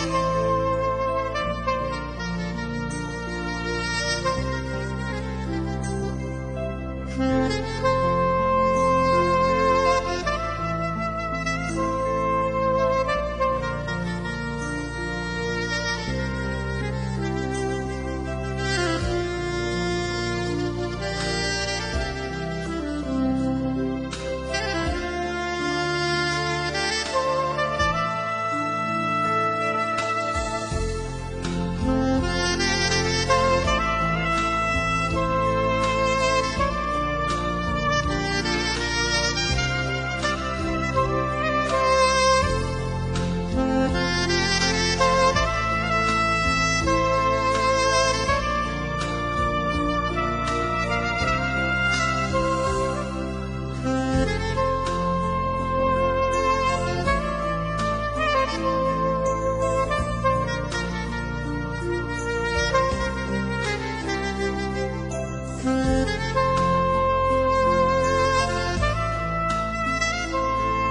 Bye.